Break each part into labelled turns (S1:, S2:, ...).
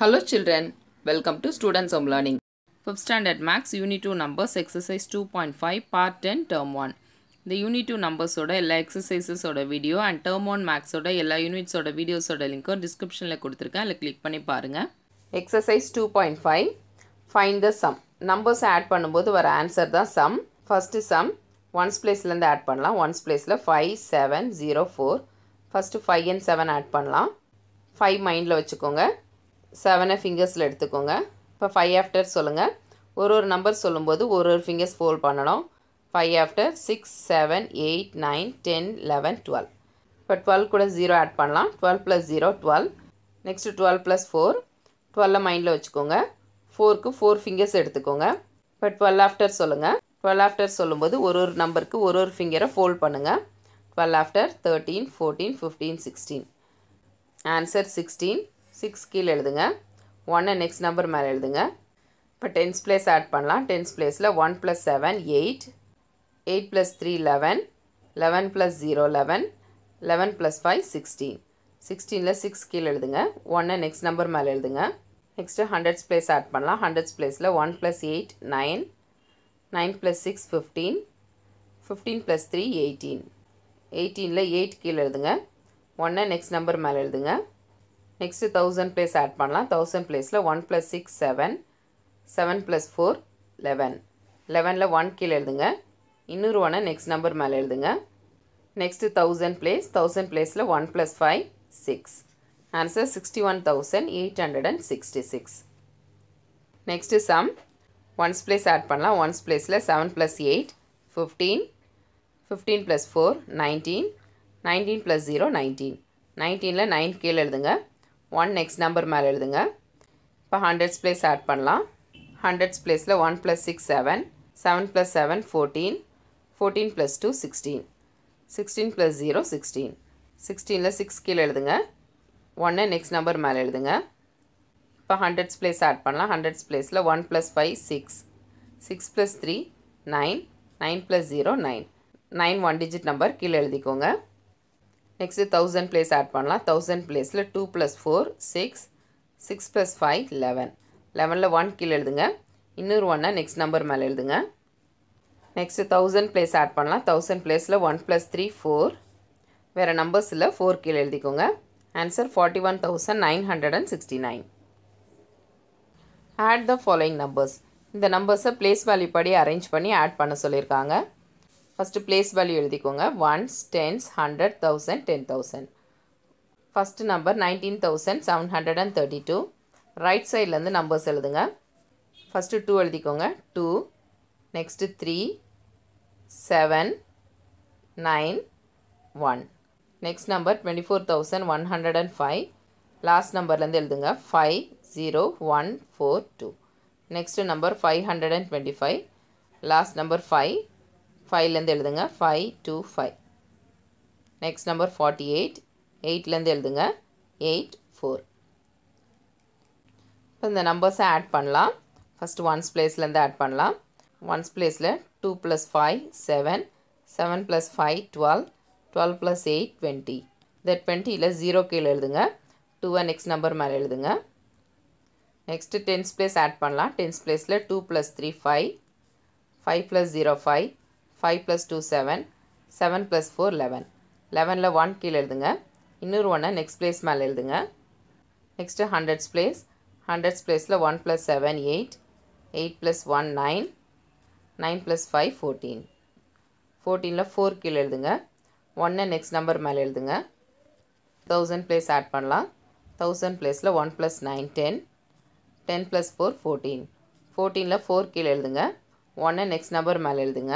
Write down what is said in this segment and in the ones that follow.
S1: Hello children, welcome to Students Home Learning. 5th Standard Max Unit 2 Numbers Exercise 2.5 Part 10 Term 1 இந்த unit two நம்பர்ஸோட எல்லா எக்ஸசைசஸோட video and term one மேக்ஸோட எல்லா யூனிட்ஸோட வீடியோஸோட லிங்க்கும் டிஸ்கிரிப்ஷனில் கொடுத்துருக்கேன். அதில் கிளிக் பண்ணி பாருங்கள் exercise two point five find the sum numbers add பண்ணும்போது வர ஆன்சர் தான் சம் ஃபஸ்ட்டு சம் ஒன்ஸ் பிளேஸ்லேருந்து ஆட் பண்ணலாம். ஒன்ஸ் பிளேஸில் five seven zero four first five and seven add பண்ணலாம். ஃபைவ் மைண்டில் வச்சுக்கோங்க. செவனை ஃபிங்கர்ஸில் எடுத்துக்கோங்க. இப்போ ஃபைவ் ஆஃப்டர் சொல்லுங்கள் ஒரு ஒரு நம்பர் சொல்லும்போது ஒரு ஒரு ஃபிங்கர்ஸ் ஃபோல்ட் பண்ணணும். Five after six seven eight nine ten eleven twelve இப்போ டுவெல் கூட ஜீரோ ஆட் பண்ணலாம். Twelve plus zero twelve next twelve plus four டுவெல்லை மைண்டில் வச்சுக்கோங்க. ஃபோருக்கு ஃபோர் ஃபிங்கர்ஸ் எடுத்துக்கோங்க. இப்போ டுவெல் ஆஃப்டர் சொல்லுங்கள் டுவெல் ஆஃப்டர் சொல்லும்போது ஒரு ஒரு நம்பருக்கு ஒரு ஒரு ஃபிங்கரை ஃபோல்ட் பண்ணுங்கள் twelve after thirteen fourteen fifteen sixteen answer sixteen six கீழே எழுதுங்க. ஒன்னை நெக்ஸ்ட் நம்பர் மேலே எழுதுங்க. இப்போ டென்ஸ் பிளேஸ் ஆட் பண்ணலாம். டென்ஸ் பிளேஸில் one plus seven eight eight plus three eleven eleven plus zero eleven eleven plus five sixteen சிக்ஸ்டீனில் six கீழே எழுதுங்க. ஒன்னை நெக்ஸ்ட் நம்பர் மேலே எழுதுங்க. நெக்ஸ்ட்டு ஹண்ட்ரட்ஸ் பிளேஸ் ஆட் பண்ணலாம். ஹண்ட்ரட்ஸ் பிளேஸில் one plus eight nine nine plus six fifteen fifteen plus three eighteen எயிட்டீனில் eight கீழே எழுதுங்க. ஒன்னை நெக்ஸ்ட் நம்பர் மேலே எழுதுங்க. நெக்ஸ்ட்டு தௌசண்ட் பிளேஸ் ஆட் பண்ணலாம். தௌசண்ட் ப்ளேஸில் one plus six seven seven plus four eleven லெவனில் ஒன் கீழே எழுதுங்க. இன்னொரு ஒன்றை நெக்ஸ்ட் நம்பர் மேலே எழுதுங்க. நெக்ஸ்ட்டு தௌசண்ட் ப்ளேஸ் தௌசண்ட் ப்ளேஸில் one plus five six answer sixty one thousand eight hundred and sixty six next sum ones place add பண்ணலாம் ones ப்ளேஸில் seven plus eight fifteen fifteen plus four nineteen nineteen plus zero nineteen நைன்டீனில் nine கீழே எழுதுங்க. One next number மேலே எழுதுங்க. இப்போ hundreds place add பண்ணலாம். Hundreds பிளேஸில் one plus six seven seven plus seven fourteen fourteen plus two sixteen sixteen plus zero sixteen சிக்ஸ்டீனில் six கீழே எழுதுங்க. ஒன்று நெக்ஸ்ட் நம்பர் மேலே எழுதுங்க. இப்போ ஹண்ட்ரட்ஸ் பிளேஸ் ஆட் பண்ணலாம். ஹண்ட்ரட்ஸ் பிளேஸில் one plus five six six plus three nine nine plus zero nine nine one digit number கீழே எழுதிக்கோங்க. நெக்ஸ்ட்டு தௌசண்ட் பிளேஸ் ஆட் பண்ணலாம். தௌசண்ட் பிளேஸில் two plus four six six plus five eleven லெவனில் one கீழே எழுதுங்க. இன்னொரு ஒன்னை நெக்ஸ்ட் நம்பர் மேலே எழுதுங்க. நெக்ஸ்ட்டு தௌசண்ட் பிளேஸ் ஆட் பண்ணலாம். தௌசண்ட் பிளேஸில் ஒன் ப்ளஸ் த்ரீ ஃபோர் வேறு நம்பர்ஸில் ஃபோர் கீழே எழுதிக்கோங்க. Answer forty one thousand nine hundred and sixty nine add the following numbers இந்த நம்பர்ஸை பிளேஸ் வேல்யூ படி அரேஞ்ச் பண்ணி ஆட் பண்ண சொல்லியிருக்காங்க. ஃபஸ்ட்டு பிளேஸ் வேல்யூ எழுதிக்கோங்க. Ones tens hundred thousand ten thousand first number nineteen thousand seven hundred and thirty two right சைட்லேருந்து numbers எழுதுங்க. First two எழுதிக்கோங்க. Two next three seven nine one next number twenty four thousand one hundred and five last நம்பர்லேருந்து எழுதுங்க. Five zero one four two next number five hundred and twenty five last number five ஃபைவ்லேருந்து எழுதுங்க. Five two five next number forty eight எயிட்லேருந்து எழுதுங்க. Eight four இப்போ இந்த நம்பர்ஸை add பண்ணலாம். First ones பிளேஸ்லேருந்து ஆட் பண்ணலாம். ஒன்ஸ் பிளேஸில் two plus five seven seven plus five twelve twelve plus eight twenty இந்த டுவெண்ட்டியில் ஜீரோ கீழே எழுதுங்க. டூவை நெக்ஸ்ட் நம்பர் மேலே எழுதுங்க. நெக்ஸ்ட்டு டென்ஸ் பிளேஸ் ஆட் பண்ணலாம். டென்ஸ் பிளேஸில் two plus three five five plus zero five five plus two seven seven plus four eleven லெவனில் ஒன் கீழே எழுதுங்க. இன்னொரு ஒன்றை நெக்ஸ்ட் பிளேஸ் மேலே எழுதுங்க. நெக்ஸ்ட்டு ஹண்ட்ரட்ஸ் பிளேஸ் ஹண்ட்ரட்ஸ் பிளேஸில் one plus seven eight eight plus one nine nine plus five fourteen ஃபோர்டீனில் four கீழே எழுதுங்க. ஒன்னை நெக்ஸ்ட் நம்பர் மேலே எழுதுங்க. தௌசண்ட் ப்ளேஸ் ஆட் பண்ணலாம். தௌசண்ட் ப்ளேஸில் one plus nine ten ten plus four fourteen ஃபோர்டீனில் four கீழே எழுதுங்க. ஒன்னை நெக்ஸ்ட் நம்பர் மேலே எழுதுங்க.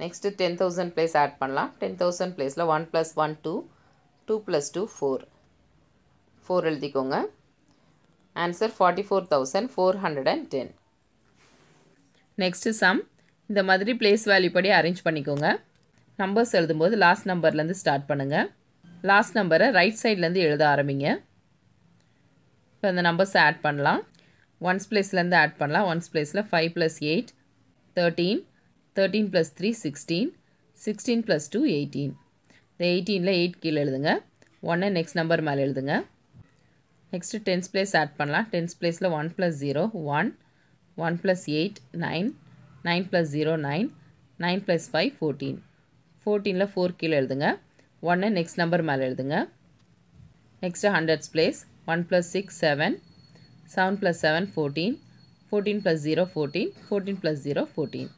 S1: Next ten thousand place add பண்ணலாம். டென் தௌசண்ட் ப்ளேஸில் one plus one two two plus two four four எழுதிக்கோங்க. Answer forty four thousand four hundred and ten next sum இந்த மாதிரி ப்ளேஸ் வேல்யூ படி அரேஞ்ச் பண்ணிக்கோங்க. Numbers எழுதும்போது லாஸ்ட் நம்பர்லேருந்து start பண்ணுங்கள் லாஸ்ட் நம்பரை ரைட் சைட்லேருந்து எழுத ஆரம்பிங்க. இப்போ அந்த நம்பர்ஸை ஆட் பண்ணலாம். ஒன்ஸ் பிளேஸ்லேருந்து ஆட் பண்ணலாம். ஒன்ஸ் ப்ளேஸில் five plus eight thirteen thirteen plus three sixteen sixteen plus two eighteen இந்த எயிட்டீனில் எயிட் கீழே எழுதுங்க. ஒன்று நெக்ஸ்ட் நம்பர் மேலே எழுதுங்க. நெக்ஸ்ட்டு டென்ஸ் பிளேஸ் ஆட் பண்ணலாம். டென்ஸ் பிளேஸில் one plus zero one one plus eight nine nine plus zero nine nine plus five fourteen ஃபோர்டீனில் four கீழே எழுதுங்க. ஒன்று நெக்ஸ்ட் நம்பர் மேலே எழுதுங்க. Next hundreds place one plus six seven seven plus seven fourteen fourteen plus zero fourteen fourteen plus zero fourteen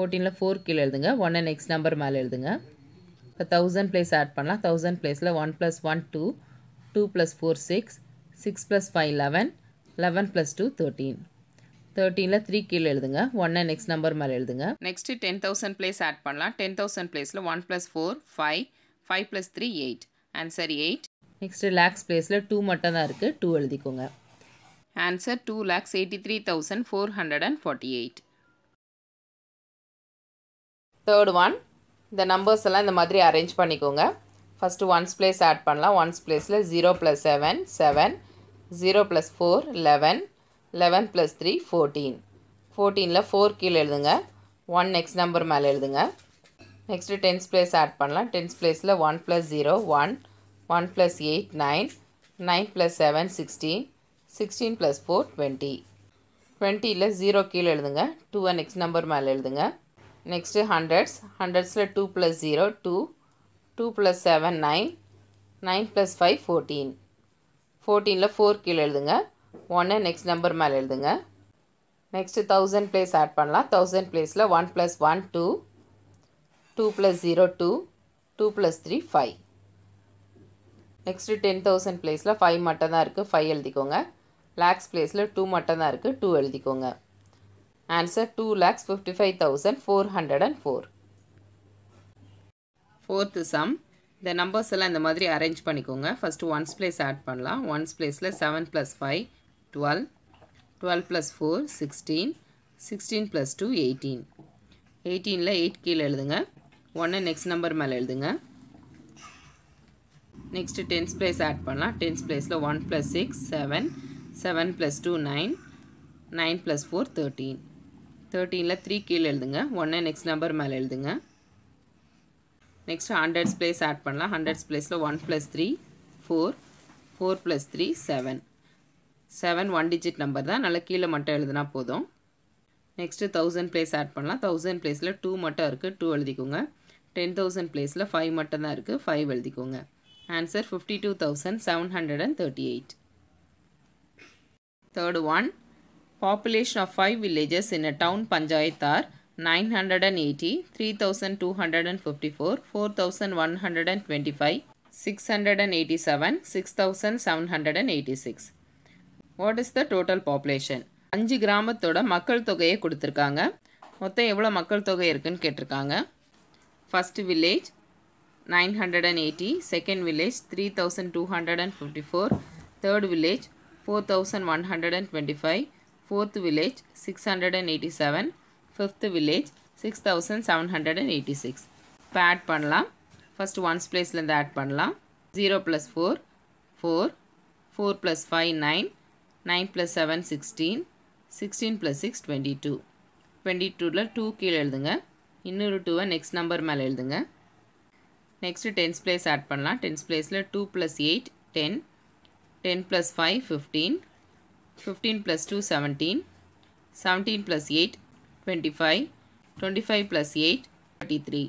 S1: ஃபோர்டீனில் four கீழே எழுதுங்க. ஒன்று next number மேலே எழுதுங்க. இப்போ தௌசண்ட் பிளேஸ் ஆட் பண்ணலாம். தௌசண்ட் பிளேஸில் one plus one two two plus four six six plus five eleven eleven plus two thirteen தேர்ட்டீனில் three கீழே எழுதுங்க. ஒன்று நெக்ஸ்ட் நம்பர் மேலே எழுதுங்க. Next ten thousand place add பண்ணலாம். டென் தௌசண்ட் பிளேஸில் one plus four five five plus three eight answer eight next lakhs பிளேஸில் two மட்டும் தான் இருக்குது டூ எழுதிக்கோங்க. Answer two lakhs eighty three thousand four hundred and forty eight third one இந்த numbers எல்லாம் இந்த மாதிரி அரேஞ்ச் பண்ணிக்கோங்க. ஃபஸ்ட்டு ஒன்ஸ் பிளேஸ் ஆட் பண்ணலாம். ஒன்ஸ் பிளேஸில் zero plus seven seven zero plus four eleven eleven plus three fourteen ஃபோர்டீனில் four கீழே எழுதுங்க. One next number மேலே எழுதுங்க. நெக்ஸ்ட்டு டென்ஸ் பிளேஸ் ஆட் பண்ணலாம். டென்ஸ் பிளேஸில் one plus zero one one plus eight nine nine plus seven sixteen sixteen plus four twenty டுவெண்ட்டியில் zero கீழே எழுதுங்க. Two next number மேலே எழுதுங்க. Next hundreds ஹண்ட்ரட்ஸில் two plus zero two two plus seven nine nine plus five fourteen ஃபோர்டீனில் four கீழே எழுதுங்க. ஒன்று next number மேலே எழுதுங்க. நெக்ஸ்ட்டு தௌசண்ட் ப்ளேஸ் ஆட் பண்ணலாம். தௌசண்ட் ப்ளேஸில் one plus one two two plus zero two two plus three five next ten thousand பிளேஸில் five மட்டும் தான் இருக்குது ஃபைவ் எழுதிக்கோங்க. லேக்ஸ் ப்ளேஸில் டூ மட்டும் தான் இருக்குது டூ எழுதிக்கோங்க. Answer two lakhs fifty five thousand four hundred and four fourth sum இந்த நம்பர்ஸ் எல்லாம் இந்த மாதிரி அரேஞ்ச் பண்ணிக்கோங்க. ஃபஸ்ட்டு ஒன்ஸ் பிளேஸ் ஆட் பண்ணலாம். ஒன்ஸ் பிளேஸில் seven plus five twelve twelve plus four sixteen sixteen plus two eighteen எயிட்டீனில் eight கீழே எழுதுங்க. ஒன்று நெக்ஸ்ட் நம்பர் மேலே எழுதுங்க. நெக்ஸ்ட்டு டென்ஸ் பிளேஸ் ஆட் பண்ணலாம். டென்ஸ் பிளேஸில் one plus six seven seven plus two nine nine plus four thirteen தேர்ட்டீனில் three கீழே எழுதுங்க. ஒன்று நெக்ஸ்ட் நம்பர் மேலே எழுதுங்க. நெக்ஸ்ட் ஹண்ட்ரட்ஸ் பிளேஸ் ஆட் பண்ணலாம். ஹண்ட்ரட்ஸ் பிளேஸில் one plus three four four plus three seven seven one digit number தான். நல்லா கீழே மட்டும் எழுதுனா போதும். நெக்ஸ்ட்டு தௌசண்ட் பிளேஸ் ஆட் பண்ணலாம். தௌசண்ட் பிளேஸில் டூ மட்டும் இருக்குது டூ எழுதிக்கோங்க. டென் தௌசண்ட் பிளேஸில் ஃபைவ் மட்டும் தான் இருக்குது ஃபைவ் எழுதிக்கோங்க. Answer fifty two thousand seven hundred and thirty eight third one population of 5 villages in a town panchayat are 980, 3254, 4125, 687, 6786. What is the total population? அஞ்சு கிராமத்தோட மக்கள் தொகையை கொடுத்துருக்காங்க மொத்தம் எவ்வளோ மக்கள் தொகை இருக்குன்னு கேட்டிருக்காங்க first village nine hundred and eighty second village three thousand two hundred and fifty four third village four thousand one hundred and twenty five fourth village six hundred and eighty seven fifth village six thousand seven hundred and eighty six இப்போ add பண்ணலாம். First ones பிளேஸ்லேருந்து add பண்ணலாம். Zero plus four four four plus five nine nine plus seven sixteen sixteen plus six twenty two twenty டூவில் two கீழே எழுதுங்க. இன்னொரு டூவை next number மேலே எழுதுங்க. நெக்ஸ்ட்டு டென்ஸ் பிளேஸ் ஆட் பண்ணலாம். டென்ஸ் பிளேஸில் two plus eight ten ten plus five fifteen fifteen plus two seventeen seventeen plus eight twenty five twenty five plus eight thirty three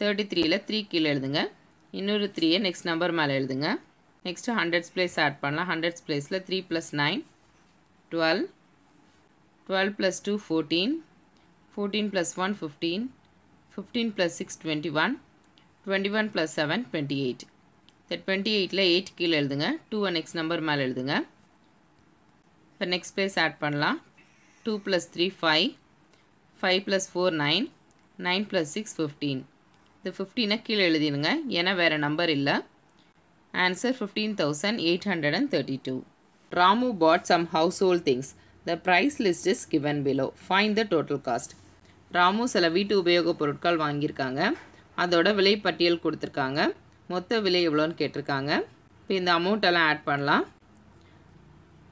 S1: thirty த்ரீயில் three கீழே எழுதுங்க. இன்னொரு த்ரீயை next number மேலே எழுதுங்க. Next hundreds place add பண்ணலாம். Hundreds பிளேஸில் three plus nine twelve twelve plus two fourteen fourteen plus one fifteen fifteen plus six twenty one twenty one plus seven twenty eight இந்த twenty எயிட்டில் eight கீழே எழுதுங்க. டூவை next number மேலே எழுதுங்க. இப்போ நெக்ஸ்ட் பிளேஸ் ஆட் பண்ணலாம். Two plus three five five plus four nine nine plus six fifteen இது ஃபிஃப்டீனை கீழே எழுதிடுங்க. ஏன்னா வேறு நம்பர் இல்லை. Answer fifteen thousand eight hundred and thirty two Ramu bought some household things the price list is given below find the total cost Ramu சில வீட்டு உபயோகப் பொருட்கள் வாங்கியிருக்காங்க. அதோட விலைப்பட்டியல் கொடுத்துருக்காங்க. மொத்த விலை எவ்வளோன்னு கேட்டிருக்காங்க. இப்போ இந்த அமௌண்ட் எல்லாம் ஆட் பண்ணலாம்.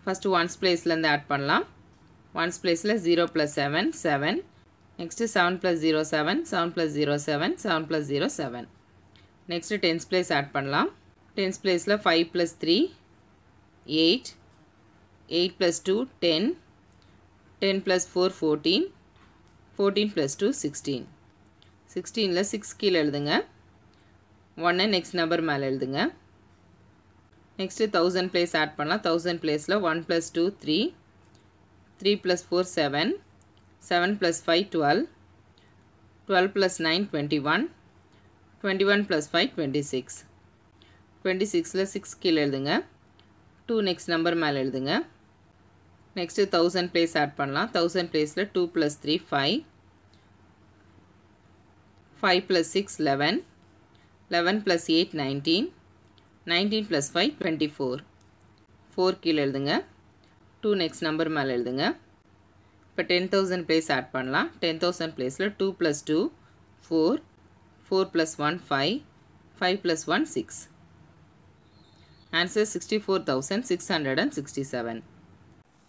S1: ஃபஸ்ட்டு ஒன்ஸ் பிளேஸ்லேருந்து ஆட் பண்ணலாம். ஒன்ஸ் பிளேஸில் zero plus seven seven next seven plus zero seven seven plus zero seven seven plus zero seven next tens place add பண்ணலாம். டென்ஸ் பிளேஸில் five plus three eight eight plus two ten ten plus four fourteen fourteen plus two sixteen சிக்ஸ்டீனில் six கீழே எழுதுங்க. ஒன்று next number மேலே எழுதுங்க. Next thousand place add பண்ணலாம். Thousand பிளேஸில் one plus two three three plus four seven seven plus five twelve twelve plus nine twenty one twenty one plus five twenty six twenty சிக்ஸில் six கீழே எழுதுங்க. Two next number மேலே எழுதுங்க. Next thousand place add பண்ணலாம். Thousand பிளேஸில் two plus three five five plus six eleven eleven plus eight nineteen nineteen plus five twenty four four கீழே எழுதுங்க. Two next number மேலே எழுதுங்க. இப்போ டென் தௌசண்ட் ப்ளேஸ் ஆட் பண்ணலாம். டென் தௌசண்ட் ப்ளேஸில் two plus two four four plus one five five plus one six answer sixty four thousand six hundred and sixty seven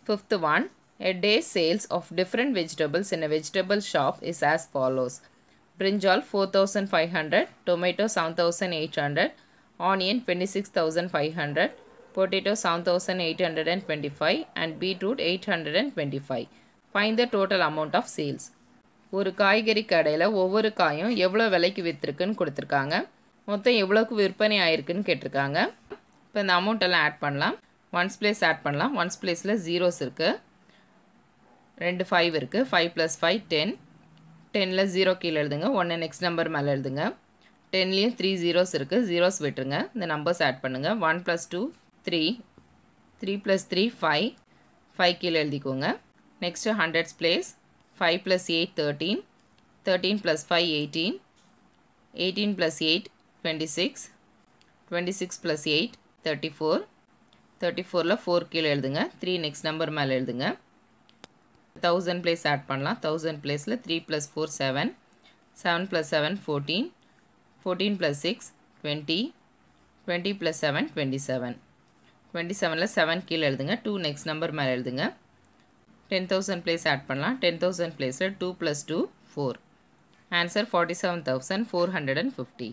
S1: Fifth one, a day's sales of different vegetables in a vegetable shop is as follows. Brinjal 4500, tomato 7800, onion 26500, potato 7825 and beetroot 825. Find the total amount of sales ஒரு காய்கறி கடையில் ஒவ்வொரு காயும் எவ்வளோ விலைக்கு விற்றுருக்குன்னு கொடுத்துருக்காங்க. மொத்தம் எவ்வளோக்கு விற்பனை ஆயிருக்குன்னு கேட்டிருக்காங்க. இப்போ இந்த அமௌண்ட்டெல்லாம் ஆட் பண்ணலாம். ஒன்ஸ் பிளேஸ் ஆட் பண்ணலாம். ஒன்ஸ் பிளேஸில் ஜீரோஸ் இருக்குது ரெண்டு ஃபைவ் இருக்குது ஃபைவ் ப்ளஸ் ஃபைவ் டென் டெனில் ஜீரோ கீழே எழுதுங்க. ஒன்று நெக்ஸ்ட் நம்பர் மேலே எழுதுங்க. டென்லேயும் த்ரீ ஜீரோஸ் இருக்குது ஜீரோஸ் விட்டுருங்க. இந்த நம்பர்ஸ் ஆட் பண்ணுங்கள் one plus two three three plus three five five கீழே எழுதிக்கோங்க. Next hundreds place five plus eight thirteen thirteen plus five eighteen eighteen plus eight twenty six twenty six plus eight thirty four thirty ஃபோரில் four கீழே எழுதுங்க. Three next number மேலே எழுதுங்க. Thousand place add பண்ணலாம். Thousand பிளேஸில் three plus four seven seven plus seven fourteen fourteen plus six twenty twenty plus seven twenty seven twenty செவனில் seven கீழே எழுதுங்க. டூ நெக்ஸ்ட் நம்பர் மேலே எழுதுங்க. டென் தௌசண்ட் ப்ளேஸ் ஆட் பண்ணலாம். டென் தௌசண்ட் ப்ளேஸில் two plus two four answer forty seven thousand four hundred and fifty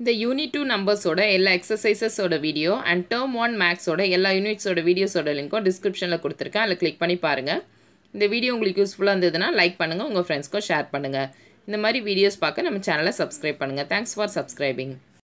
S1: இந்த unit two நம்பர்ஸோட எல்லா எக்ஸசைசஸோட வீடியோ அண்ட் டேர்ம் ஒன் மேக்ஸோட எல்லா யூனிட்ஸோட வீடியோஸோட லிங்க்கும் டிஸ்கிரிப்ஷனில் கொடுத்துருக்கேன். அதில் கிளிக் பண்ணி பாருங்கள் இந்த வீடியோ உங்களுக்கு யூஸ்ஃபுல்லாக இருந்ததுன்னா லைக் பண்ணுங்கள் உங்கள் ஃப்ரெண்ட்ஸ்க்கும் ஷேர் பண்ணுங்கள் இந்த மாதிரி வீடியோஸ் பார்க்க நம்ம சேனலை சப்ஸ்கிரைப் பண்ணுங்கள் தேங்க்ஸ் ஃபார் சப்ஸ்கிரைபிங்